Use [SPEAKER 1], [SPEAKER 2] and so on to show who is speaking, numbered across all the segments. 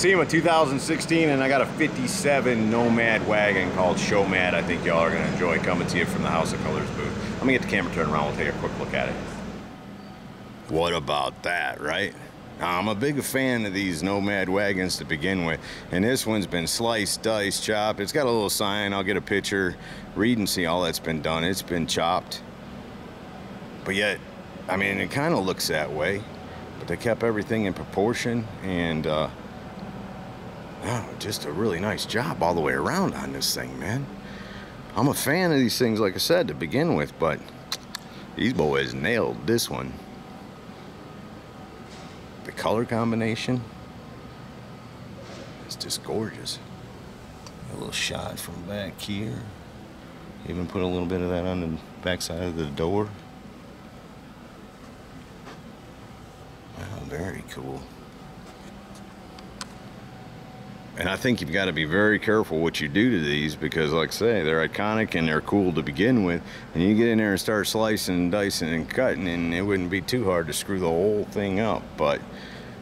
[SPEAKER 1] SEMA 2016, and I got a 57 Nomad wagon called Shomad. I think y'all are gonna enjoy coming to you from the House of Kolors booth. Let me get the camera turned around. We'll take a quick look at it. What about that, right? I'm a big fan of these Nomad wagons to begin with, and this one's been sliced, diced, chopped. It's got a little sign. I'll get a picture, read and see all that's been done. It's been chopped, but yet, I mean, it kind of looks that way. But they kept everything in proportion, and uh, Oh, just a really nice job all the way around on this thing, man. I'm a fan of these things, like I said, to begin with, but these boys nailed this one. The color combination is just gorgeous. A little shot from back here. Even put a little bit of that on the back side of the door. Wow, very cool. And I think you've got to be very careful what you do to these because, like I say, they're iconic and they're cool to begin with. And you get in there and start slicing, and dicing, and cutting, and it wouldn't be too hard to screw the whole thing up. But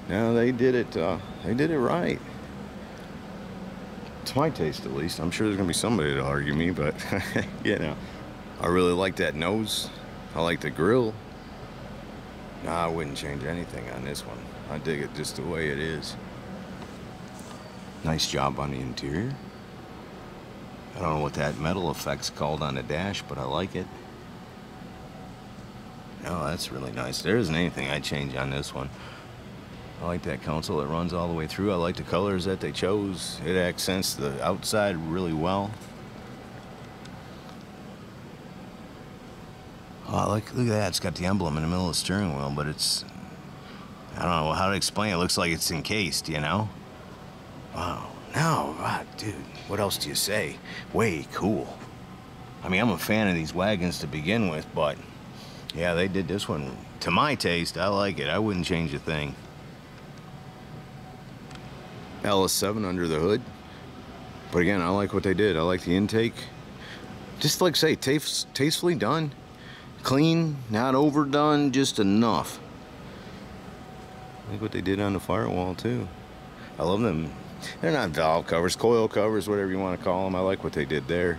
[SPEAKER 1] no, they did it. Uh, they did it right. To my taste, at least. I'm sure there's gonna be somebody to argue me, but you know, I really like that nose. I like the grill. Nah, I wouldn't change anything on this one. I dig it just the way it is. Nice job on the interior. I don't know what that metal effect's called on the dash, but I like it. No, that's really nice. There isn't anything I'd change on this one. I like that console. It runs all the way through. I like the colors that they chose. It accents the outside really well. Oh, like, look at that. It's got the emblem in the middle of the steering wheel, but it's... I don't know how to explain it. It looks like it's encased, you know? Wow. No, wow, dude, what else do you say? Way cool. I mean, I'm a fan of these wagons to begin with, but yeah, they did this one. To my taste, I like it. I wouldn't change a thing. LS7 under the hood. But again, I like what they did. I like the intake. Just like say, taste, tastefully done. Clean, not overdone, just enough. I like what they did on the firewall too. I love them they're not valve covers, coil covers, whatever you want to call them. I like what they did there.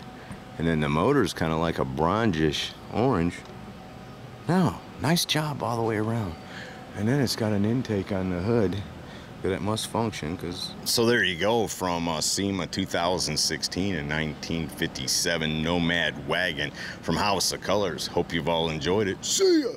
[SPEAKER 1] And then the motor's kind of like a bronzish orange. No, nice job all the way around. And then it's got an intake on the hood that it must function because so there you go from uh, SEMA 2016 and 1957 Nomad wagon from House of Kolors. Hope you've all enjoyed it. See ya.